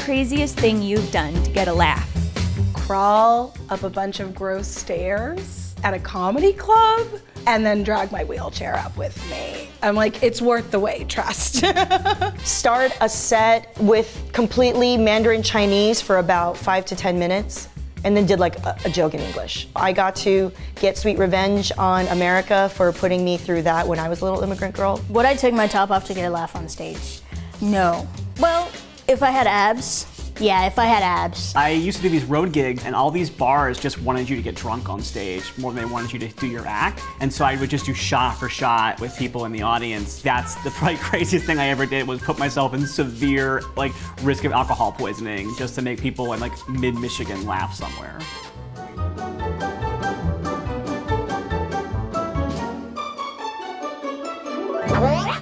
craziest thing you've done to get a laugh? Crawl up a bunch of gross stairs at a comedy club and then drag my wheelchair up with me. I'm like, it's worth the wait, trust. Start a set with completely Mandarin Chinese for about five to 10 minutes and then did like a, a, joke in English. I got to get sweet revenge on America for putting me through that when I was a little immigrant girl. Would I take my top off to get a laugh on stage? No. If I had abs. Yeah, if I had abs. I used to do these road gigs and all these bars just wanted you to get drunk on stage more than they wanted you to do your act. And so I would just do shot for shot with people in the audience. That's the probably craziest thing I ever did was put myself in severe like risk of alcohol poisoning just to make people in like mid-Michigan laugh somewhere. What?